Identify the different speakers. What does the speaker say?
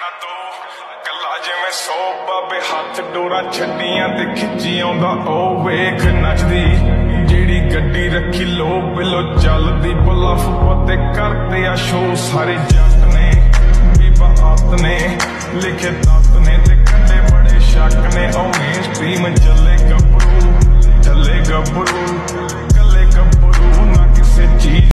Speaker 1: ਨਾ ਜਿਵੇਂ ਸੌ ਬਾਬੇ ਹੱਥ ਡੋਰਾ ਛੱਡੀਆਂ ਤੇ ਖਿੱਚੀ ਆਉਂਦਾ ਉਹ ਵੇਖ ਨੱਚਦੀ ਜਿਹੜੀ ਗੱਡੀ ਰੱਖੀ ਲੋ ਬਿਲੋ ਚੱਲਦੀ ਬਲਫ ਪਤੇ ਕਰਦੇ ਆ ਸ਼ੋ ਸਾਰੇ ਜੱਟ ਨੇ ਬੀਬਾ ਆਤ ਨੇ ਲਿਖੇ ਦੱਤ ਨੇ ਤੇ ਕੰਡੇ ਬੜੇ ਸ਼ੱਕ ਨੇ ਉਹ ਮੇਨ ਸਟ੍ਰੀਮ ਚੱਲੇ